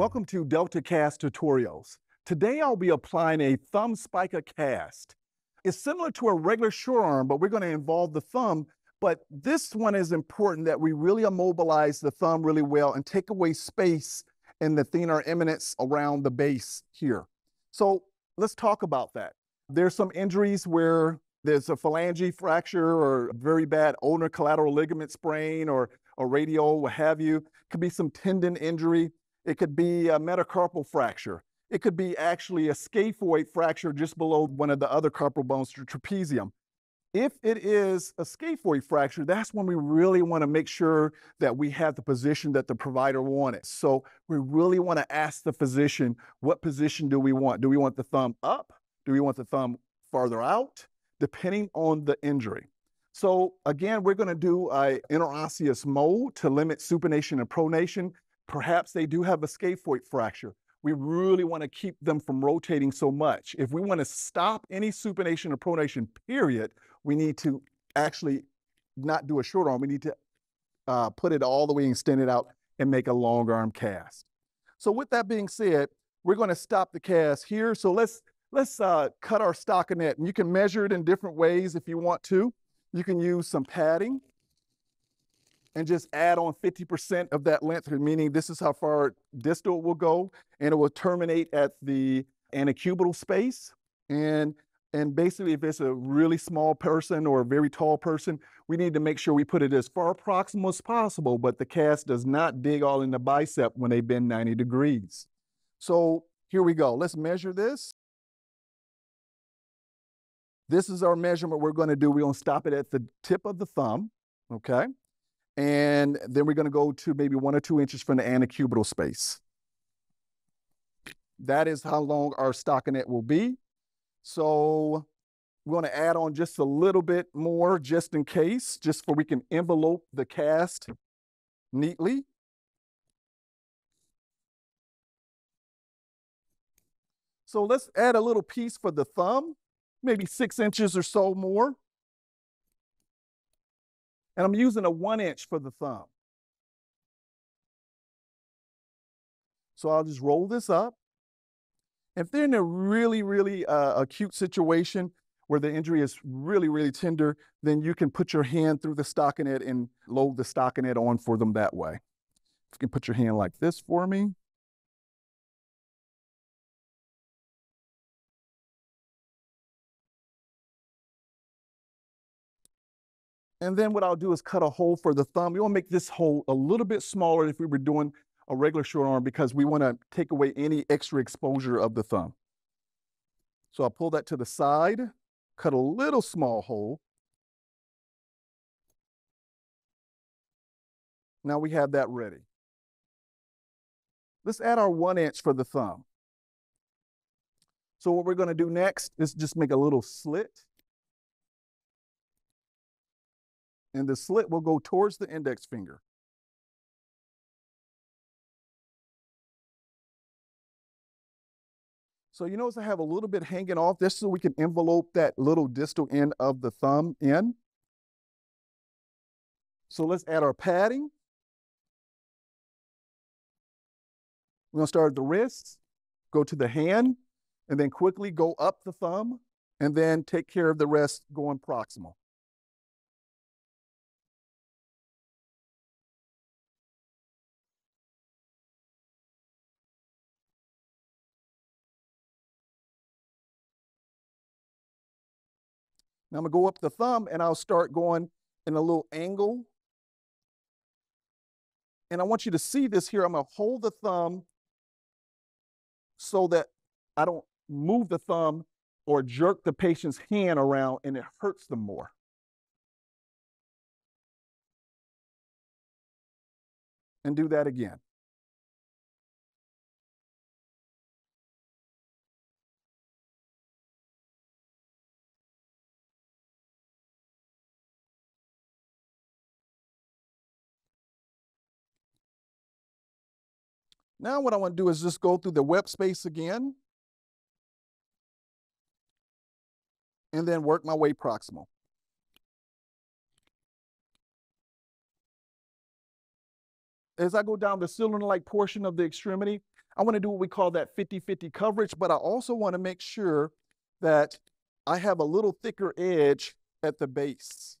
Welcome to Delta Cast Tutorials. Today I'll be applying a thumb spica cast. It's similar to a regular short arm, but we're going to involve the thumb. But this one is important that we really immobilize the thumb really well and take away space in the thenar eminence around the base here. So let's talk about that. There's some injuries where there's a phalange fracture or very bad ulnar collateral ligament sprain or a radial, what have you. Could be some tendon injury. It could be a metacarpal fracture. It could be actually a scaphoid fracture just below one of the other carpal bones, the trapezium. If it is a scaphoid fracture, that's when we really want to make sure that we have the position that the provider wanted. So we really want to ask the physician, what position do we want? Do we want the thumb up? Do we want the thumb farther out? Depending on the injury. So again, we're going to do a interosseous mold to limit supination and pronation. Perhaps they do have a scaphoid fracture. We really want to keep them from rotating so much. If we want to stop any supination or pronation, period, we need to actually not do a short arm. We need to uh, put it all the way and extend it out and make a long arm cast. So with that being said, we're going to stop the cast here. So let's let's uh, cut our stockinette, and you can measure it in different ways if you want to. You can use some padding and just add on 50% of that length, meaning this is how far distal will go, and it will terminate at the antecubital space. And and basically, if it's a really small person or a very tall person, we need to make sure we put it as far proximal as possible, but the cast does not dig all in the bicep when they bend 90 degrees. So here we go. Let's measure this. This is our measurement we're going to do. We're going to stop it at the tip of the thumb, okay? And then we're going to go to maybe one or two inches from the antecubital space. That is how long our stockinette will be. So we're going to add on just a little bit more just in case, just so we can envelope the cast neatly. So let's add a little piece for the thumb, maybe six inches or so more. And I'm using a one inch for the thumb. So I'll just roll this up. If they're in a really, really uh, acute situation where the injury is really, really tender, then you can put your hand through the stockinette and load the stockinette on for them that way. You can put your hand like this for me. And then what I'll do is cut a hole for the thumb. We want to make this hole a little bit smaller if we were doing a regular short arm because we want to take away any extra exposure of the thumb. So I'll pull that to the side, cut a little small hole. Now we have that ready. Let's add our one inch for the thumb. So what we're going to do next is just make a little slit. And the slit will go towards the index finger. So you notice I have a little bit hanging off this so we can envelope that little distal end of the thumb in. So let's add our padding. We're gonna start at the wrist, go to the hand, and then quickly go up the thumb, and then take care of the rest going proximal. Now I'm gonna go up the thumb and I'll start going in a little angle. And I want you to see this here. I'm gonna hold the thumb so that I don't move the thumb or jerk the patient's hand around and it hurts them more. And do that again. Now what I want to do is just go through the web space again and then work my way proximal. As I go down the cylinder-like portion of the extremity, I want to do what we call that 50-50 coverage, but I also want to make sure that I have a little thicker edge at the base.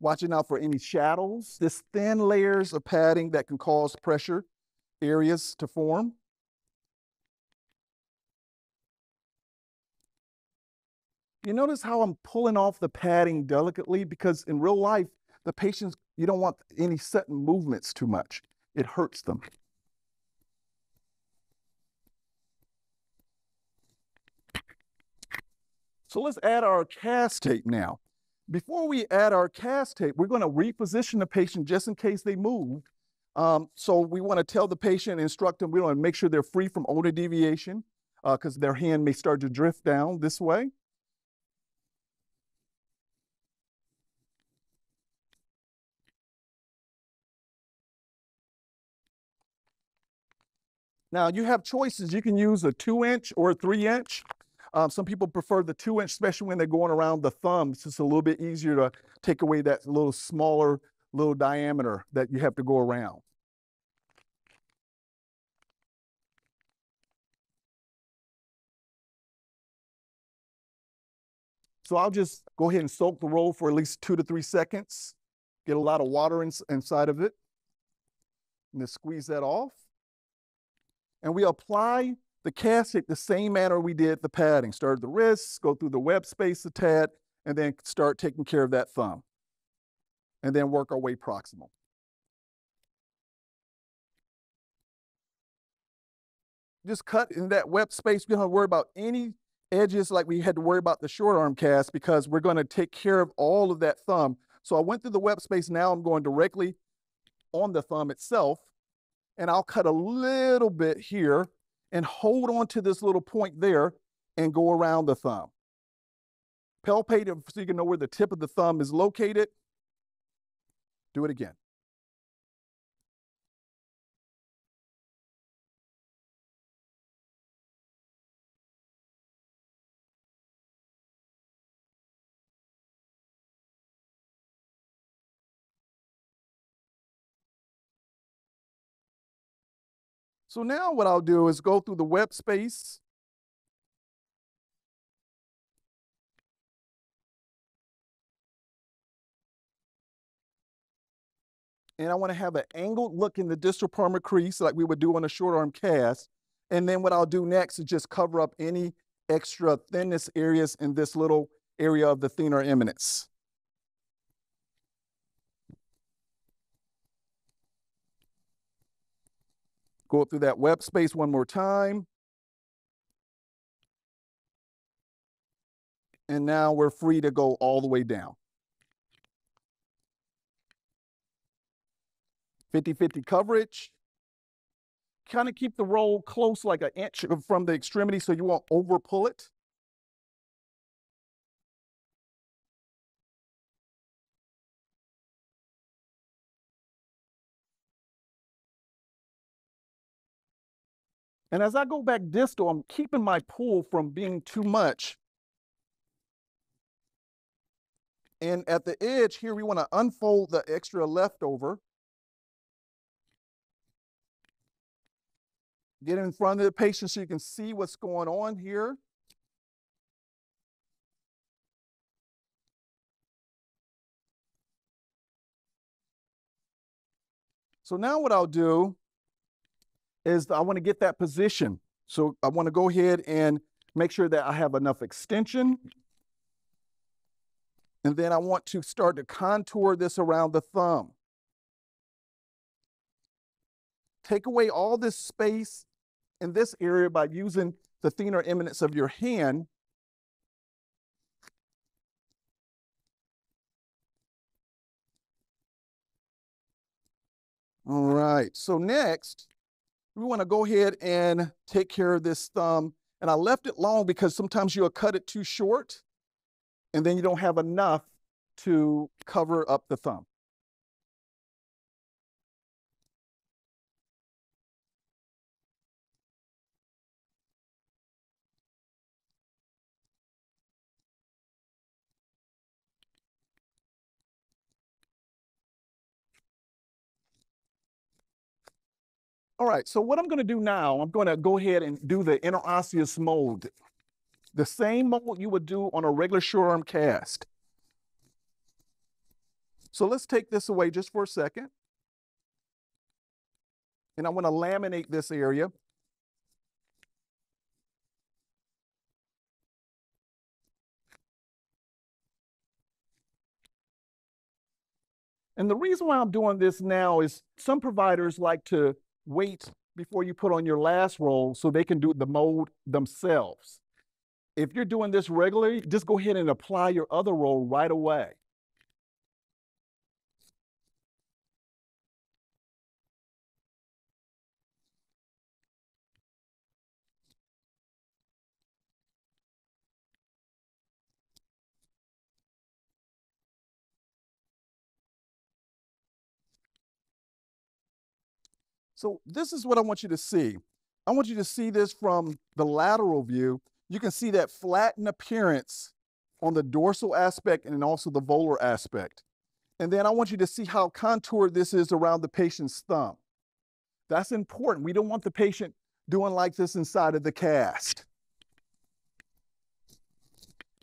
Watching out for any shadows, this thin layers of padding that can cause pressure areas to form. You notice how I'm pulling off the padding delicately because in real life, the patients, you don't want any sudden movements too much. It hurts them. So let's add our cast tape now. Before we add our cast tape, we're going to reposition the patient just in case they move. Um, so we want to tell the patient, instruct them, we want to make sure they're free from ulnar deviation because uh, their hand may start to drift down this way. Now you have choices. You can use a two inch or a three inch. Um, some people prefer the two inch, especially when they're going around the thumb. It's just a little bit easier to take away that little smaller little diameter that you have to go around. So I'll just go ahead and soak the roll for at least two to three seconds. Get a lot of water in, inside of it. And then squeeze that off. And we apply the cast tape the same manner we did the padding. Start at the wrists, go through the web space a tad, and then start taking care of that thumb. And then work our way proximal. Just cut in that web space. We don't have to worry about any edges like we had to worry about the short arm cast because we're going to take care of all of that thumb. So I went through the web space. Now I'm going directly on the thumb itself. And I'll cut a little bit here and hold on to this little point there and go around the thumb. Palpate it so you can know where the tip of the thumb is located. Do it again. So now what I'll do is go through the web space. And I want to have an angled look in the distal palmar crease like we would do on a short arm cast. And then what I'll do next is just cover up any extra thinness areas in this little area of the thenar eminence. Go through that web space one more time. And now we're free to go all the way down. 50-50 coverage. Kind of keep the roll close like an inch from the extremity so you won't over pull it. And as I go back distal, I'm keeping my pull from being too much. And at the edge here, we want to unfold the extra leftover. Get in front of the patient so you can see what's going on here. So now what I'll do is I want to get that position. So I want to go ahead and make sure that I have enough extension. And then I want to start to contour this around the thumb. Take away all this space in this area by using the thenar eminence of your hand. All right, so next, we want to go ahead and take care of this thumb. And I left it long because sometimes you'll cut it too short and then you don't have enough to cover up the thumb. All right, so what I'm going to do now, I'm going to go ahead and do the interosseous mold. The same mold you would do on a regular short arm cast. So let's take this away just for a second. And I want to laminate this area. And the reason why I'm doing this now is some providers like to wait before you put on your last roll so they can do the mold themselves. If you're doing this regularly, just go ahead and apply your other roll right away. So this is what I want you to see. I want you to see this from the lateral view. You can see that flattened appearance on the dorsal aspect and also the volar aspect. And then I want you to see how contoured this is around the patient's thumb. That's important. We don't want the patient doing like this inside of the cast.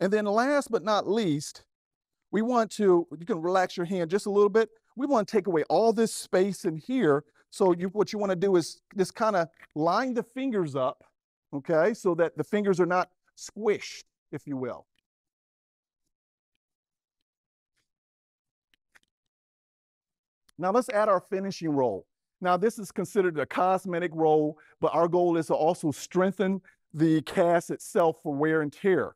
And then last but not least, we want to, you can relax your hand just a little bit. We want to take away all this space in here so you, what you want to do is just kind of line the fingers up, okay, so that the fingers are not squished, if you will. Now let's add our finishing roll. Now this is considered a cosmetic roll, but our goal is to also strengthen the cast itself for wear and tear.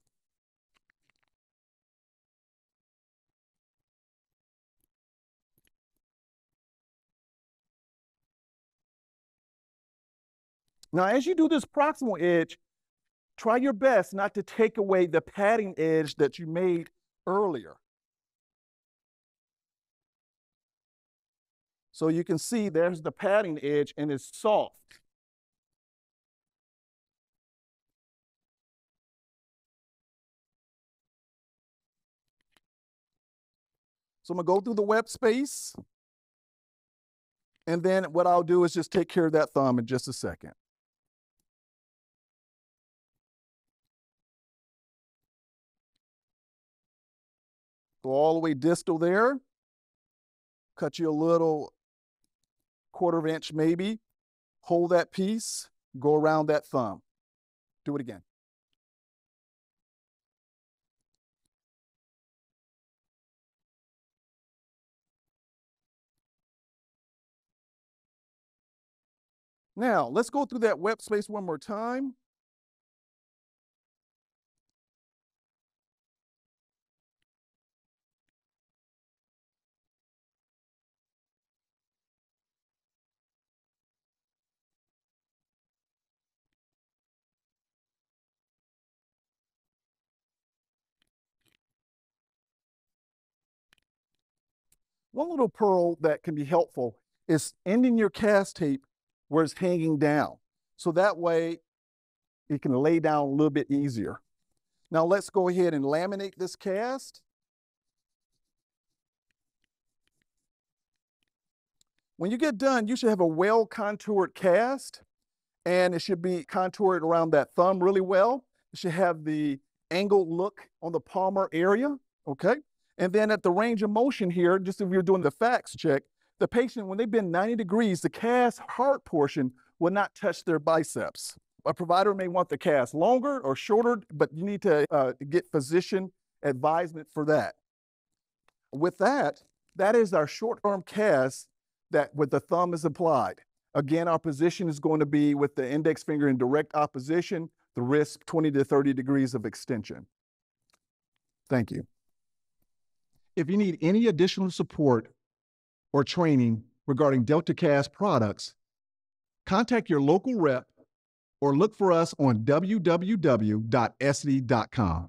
Now, as you do this proximal edge, try your best not to take away the padding edge that you made earlier. So you can see there's the padding edge and it's soft. So I'm gonna go through the web space. And then what I'll do is just take care of that thumb in just a second. Go all the way distal there. Cut you a little quarter of an inch maybe. Hold that piece. Go around that thumb. Do it again. Now, let's go through that web space one more time. One little pearl that can be helpful is ending your cast tape where it's hanging down. So that way it can lay down a little bit easier. Now let's go ahead and laminate this cast. When you get done, you should have a well contoured cast and it should be contoured around that thumb really well. It should have the angled look on the palmar area, okay? And then at the range of motion here, just if you're doing the facts check, the patient, when they bend 90 degrees, the cast heart portion will not touch their biceps. A provider may want the cast longer or shorter, but you need to uh, get physician advisement for that. With that, that is our short arm cast that with the thumb is applied. Again, our position is going to be with the index finger in direct opposition, the wrist 20 to 30 degrees of extension. Thank you. If you need any additional support or training regarding DeltaCast products, contact your local rep or look for us on www.essity.com.